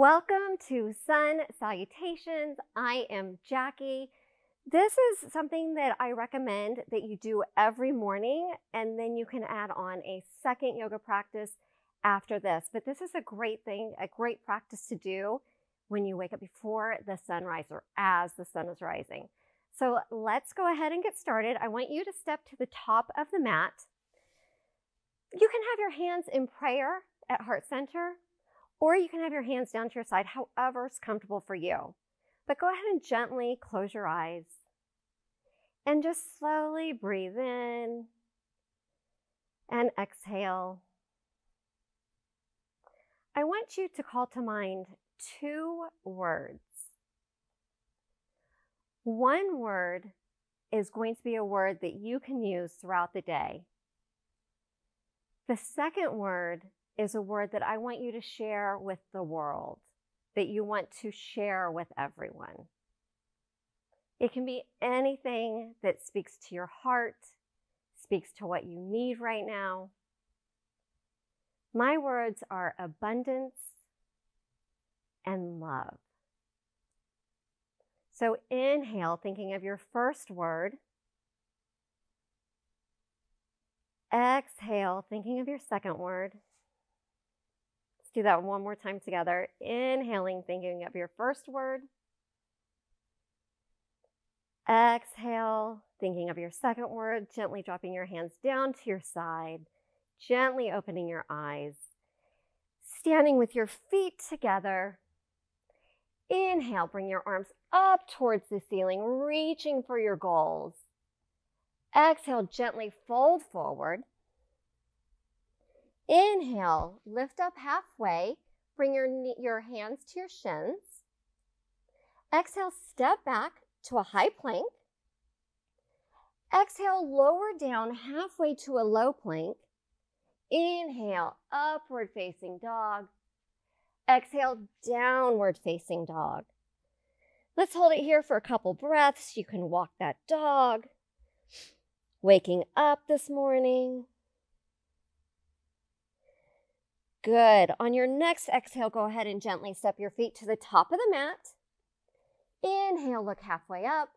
Welcome to Sun Salutations. I am Jacque. This is something that I recommend that you do every morning, and then you can add on a second yoga practice after this. But this is a great thing, a great practice to do when you wake up before the sunrise or as the sun is rising. So let's go ahead and get started. I want you to step to the top of the mat. You can have your hands in prayer at heart center, or you can have your hands down to your side, however is comfortable for you. But go ahead and gently close your eyes and just slowly breathe in and exhale. I want you to call to mind two words. One word is going to be a word that you can use throughout the day. The second word is a word that I want you to share with the world, that you want to share with everyone. It can be anything that speaks to your heart, speaks to what you need right now. My words are abundance and love. So inhale, thinking of your first word. Exhale, thinking of your second word. Do that one more time together. Inhaling, thinking of your first word. Exhale, thinking of your second word, gently dropping your hands down to your side, gently opening your eyes, standing with your feet together. Inhale, bring your arms up towards the ceiling, reaching for your goals. Exhale, gently fold forward. Inhale, lift up halfway, bring your, your hands to your shins. Exhale, step back, to a high plank. Exhale, lower down halfway to a low plank. Inhale, upward facing dog. Exhale, downward facing dog. Let's hold it here for a couple breaths. You can walk that dog. Waking up this morning. Good. On your next exhale, go ahead and gently step your feet to the top of the mat. Inhale, look halfway up.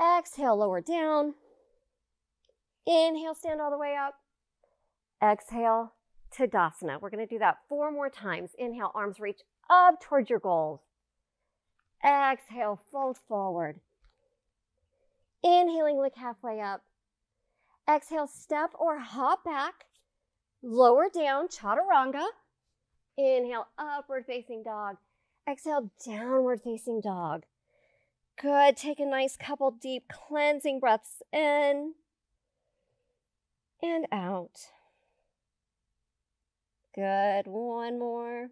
Exhale, lower down. Inhale, stand all the way up. Exhale, Tadasana. We're going to do that four more times. Inhale, arms reach up towards your goals. Exhale, fold forward. Inhaling, look halfway up. Exhale, step or hop back. Lower down, chaturanga. Inhale, upward facing dog. Exhale, downward facing dog. Good. Take a nice couple deep cleansing breaths in and out. Good. One more.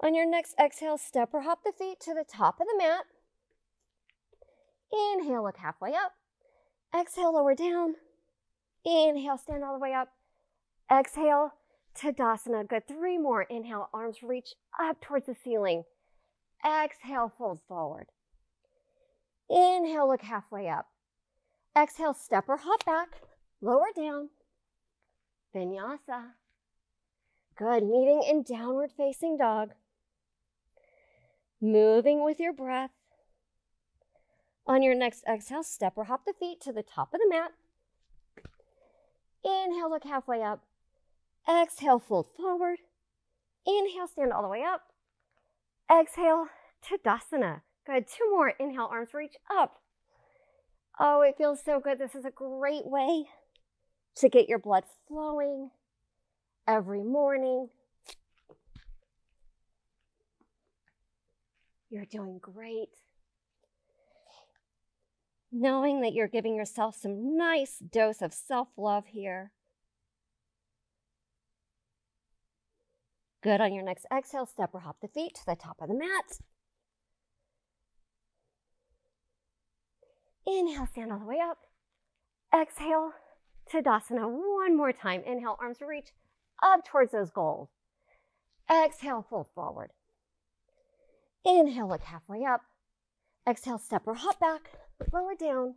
On your next exhale, step or hop the feet to the top of the mat. Inhale, look halfway up. Exhale, lower down. Inhale, stand all the way up. Exhale, Tadasana. Good. Three more. Inhale, arms reach up towards the ceiling. Exhale, fold forward. Inhale, look halfway up. Exhale, step or hop back. Lower down. Vinyasa. Good. Meeting in downward facing dog. Moving with your breath. On your next exhale, step or hop the feet to the top of the mat. Inhale, look halfway up. Exhale, fold forward. Inhale, stand all the way up. Exhale, Tadasana. Good. Two more. Inhale, arms reach up. Oh, it feels so good. This is a great way to get your blood flowing every morning. You're doing great. Knowing that you're giving yourself some nice dose of self love here. Good. On your next exhale, step or hop the feet to the top of the mat. Inhale, stand all the way up. Exhale, Tadasana. One more time. Inhale, arms reach up towards those goals. Exhale, fold forward. Inhale, look halfway up. Exhale, step or hop back. Lower down.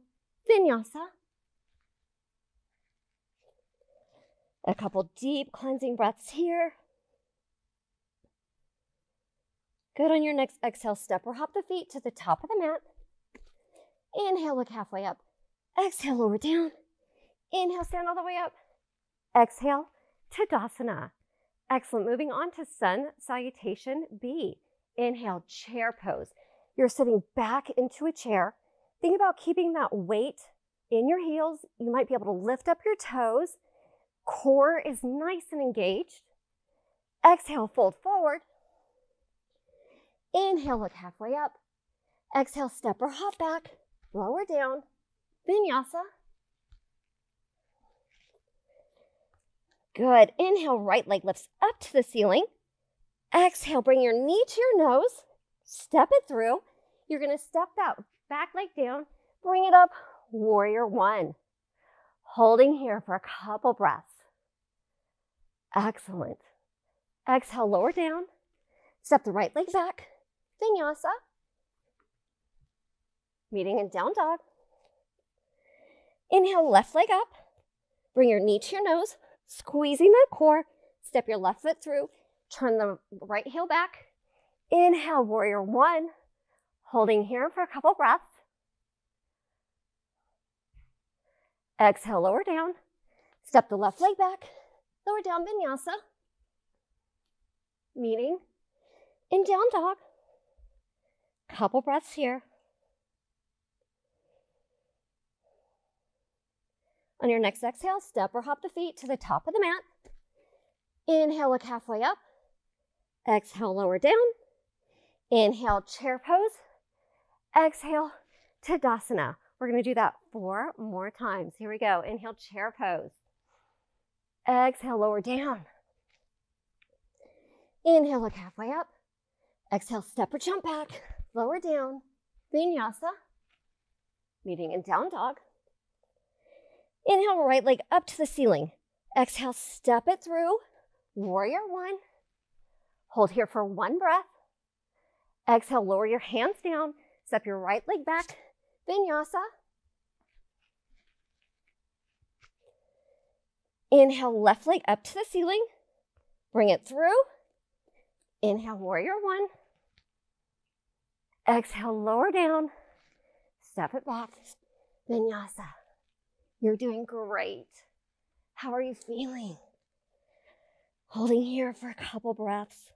Vinyasa. A couple deep cleansing breaths here. Good on your next exhale, step or hop the feet to the top of the mat. Inhale, look halfway up. Exhale, lower down. Inhale, stand all the way up. Exhale, Tadasana. Excellent. Moving on to Sun Salutation B. Inhale, chair pose. You're sitting back into a chair. Think about keeping that weight in your heels. You might be able to lift up your toes. Core is nice and engaged. Exhale, fold forward. Inhale, look halfway up. Exhale, step or hop back. Lower down. Vinyasa. Good. Inhale, right leg lifts up to the ceiling. Exhale, bring your knee to your nose. Step it through. You're going to step that back leg down. Bring it up. Warrior one. Holding here for a couple breaths. Excellent. Exhale, lower down. Step the right leg back. Vinyasa. Meeting in down dog. Inhale, left leg up. Bring your knee to your nose, squeezing that core. Step your left foot through. Turn the right heel back. Inhale, warrior one. Holding here for a couple breaths. Exhale, lower down. Step the left leg back. Lower down, vinyasa. Meeting in down dog. Couple breaths here. On your next exhale, step or hop the feet to the top of the mat. Inhale, look halfway up. Exhale, lower down. Inhale, chair pose. Exhale, Tadasana. We're going to do that four more times. Here we go. Inhale, chair pose. Exhale, lower down. Inhale, look halfway up. Exhale, step or jump back. Lower down. Vinyasa. Meeting in down dog. Inhale, right leg up to the ceiling. Exhale, step it through. Warrior one. Hold here for one breath. Exhale, lower your hands down. Step your right leg back. Vinyasa. Inhale, left leg up to the ceiling. Bring it through. Inhale, warrior one. Exhale, lower down. Step it back. Vinyasa. You're doing great. How are you feeling? Holding here for a couple breaths.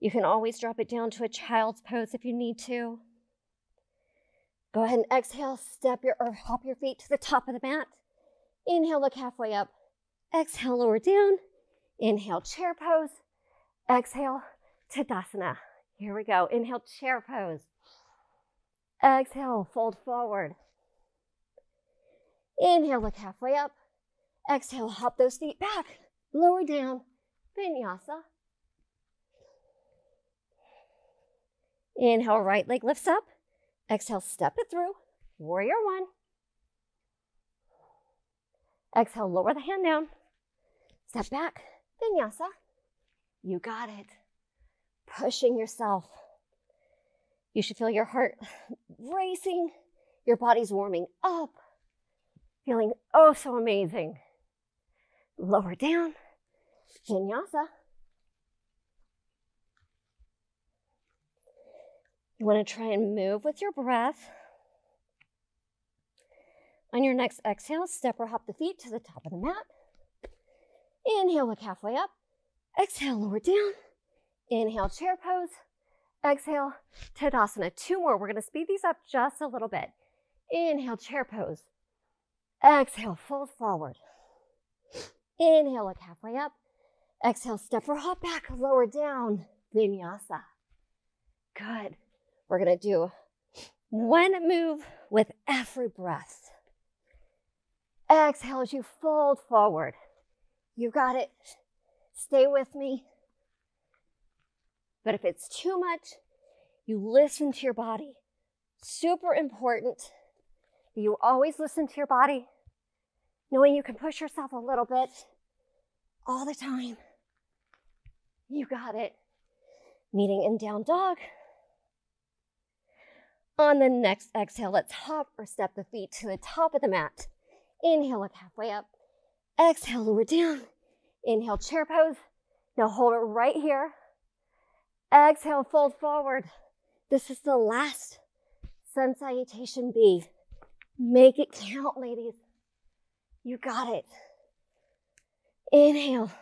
You can always drop it down to a child's pose if you need to. Go ahead and exhale, step your or hop your feet to the top of the mat. Inhale, look halfway up. Exhale, lower down. Inhale, chair pose. Exhale, Tadasana. Here we go. Inhale, chair pose. Exhale, fold forward. Inhale, look halfway up. Exhale, hop those feet back. Lower down. Vinyasa. Inhale, right leg lifts up. Exhale, step it through. Warrior one. Exhale, lower the hand down. Step back. Vinyasa. You got it. Pushing yourself. You should feel your heart racing. Your body's warming up feeling oh so amazing. Lower down, vinyasa. You want to try and move with your breath. On your next exhale, step or hop the feet to the top of the mat. Inhale, look halfway up. Exhale, lower down. Inhale, chair pose. Exhale, Tadasana. Two more. We're going to speed these up just a little bit. Inhale, chair pose. Exhale, fold forward. Inhale, look halfway up. Exhale, step or hop back, lower down. Vinyasa. Good. We're going to do one move with every breath. Exhale as you fold forward. You got it. Stay with me. But if it's too much, you listen to your body. Super important you always listen to your body, knowing you can push yourself a little bit all the time. You got it. Meeting in down dog. On the next exhale, let's hop or step the feet to the top of the mat. Inhale, look halfway up. Exhale, lower down. Inhale, chair pose. Now hold it right here. Exhale, fold forward. This is the last sun salutation B. Make it count, ladies. You got it. Inhale.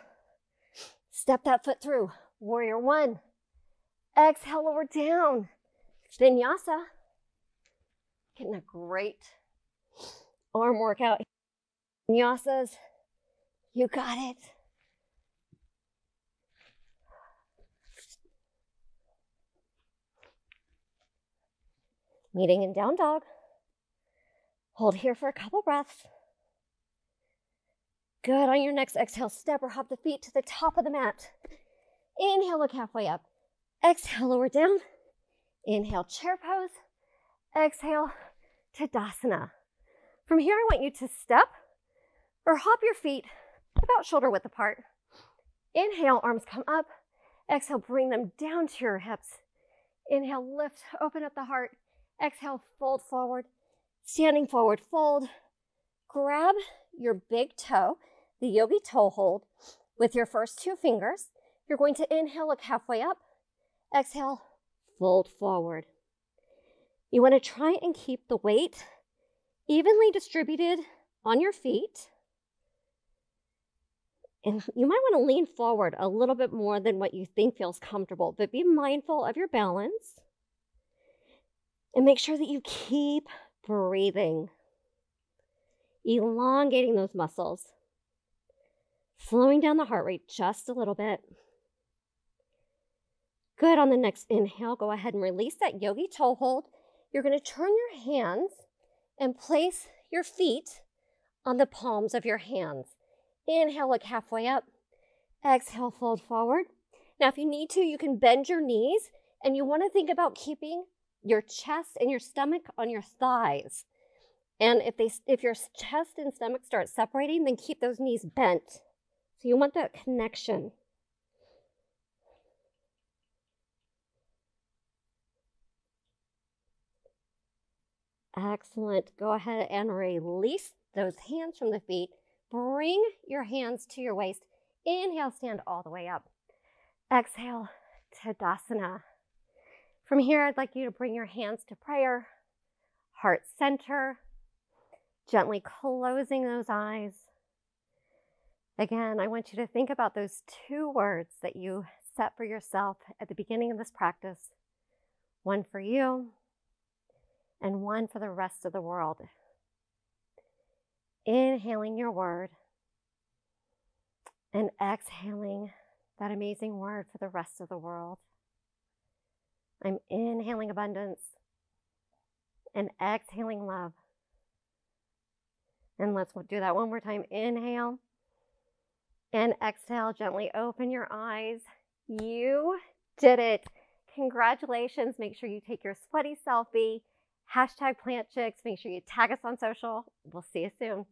Step that foot through. Warrior one. Exhale, lower down. Vinyasa. Getting a great arm workout. Vinyasas. You got it. Meeting in down dog. Hold here for a couple breaths. Good. On your next exhale, step or hop the feet to the top of the mat. Inhale, look halfway up. Exhale, lower down. Inhale, chair pose. Exhale, Tadasana. From here, I want you to step or hop your feet about shoulder width apart. Inhale, arms come up. Exhale, bring them down to your hips. Inhale, lift, open up the heart. Exhale, fold forward. Standing forward, fold. Grab your big toe, the yogi toe hold, with your first two fingers. You're going to inhale, look halfway up. Exhale, fold forward. You want to try and keep the weight evenly distributed on your feet. And you might want to lean forward a little bit more than what you think feels comfortable, but be mindful of your balance and make sure that you keep breathing, elongating those muscles, slowing down the heart rate just a little bit. Good. On the next inhale, go ahead and release that yogi toe hold. You're going to turn your hands and place your feet on the palms of your hands. Inhale, look halfway up. Exhale, fold forward. Now, if you need to, you can bend your knees and you want to think about keeping your chest and your stomach on your thighs. And if they if your chest and stomach start separating, then keep those knees bent. So you want that connection. Excellent. Go ahead and release those hands from the feet. Bring your hands to your waist. Inhale, stand all the way up. Exhale, Tadasana. From here, I'd like you to bring your hands to prayer, heart center, gently closing those eyes. Again, I want you to think about those two words that you set for yourself at the beginning of this practice one for you and one for the rest of the world. Inhaling your word and exhaling that amazing word for the rest of the world. I'm inhaling abundance and exhaling love. And let's do that one more time. Inhale and exhale. Gently open your eyes. You did it. Congratulations. Make sure you take your sweaty selfie Hashtag plant chics. Make sure you tag us on social. We'll see you soon.